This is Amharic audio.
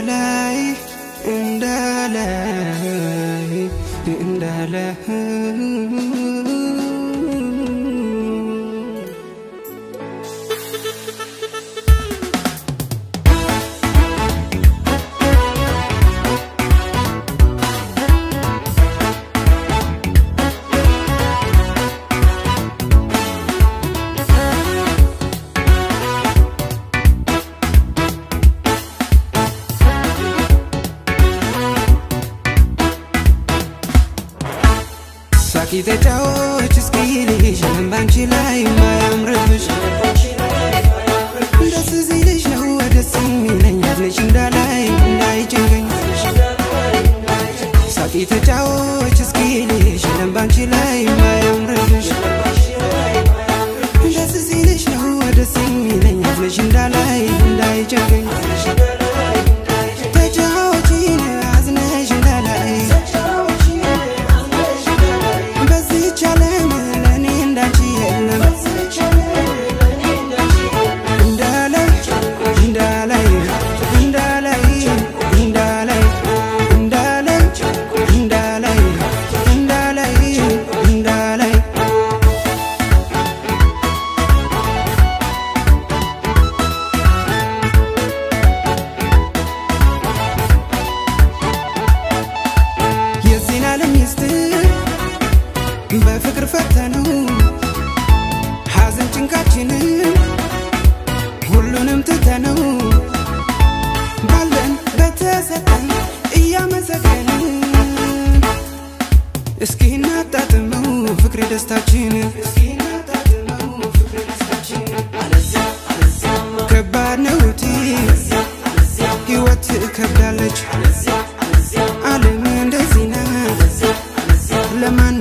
እንዳላይ እንዳላይ እንዳላይ ሳቂ ተጫዎች እስኪ ልሽ ባንቺ ላይ ማያምርብሽ ደስ ሲልሽ ነው ደስ የሚለኝ ያዝነሽ እንዳላይ እንዳይጨንቀኝ ሳቂ ተጫዎች እስኪ ልሽ ባንቺ ላይ ማያምርብሽ ደስ ሲልሽ ነው ደስ የሚለኝ ያዝነሽ እንዳላይ እንዳይጨንቀኝ እስኪ እናጣጥመው ፍቅሬ ደስታችን ከባድ ነውቲ ህይወት ከብዳለች አለም እንደዚህ ናት ለማን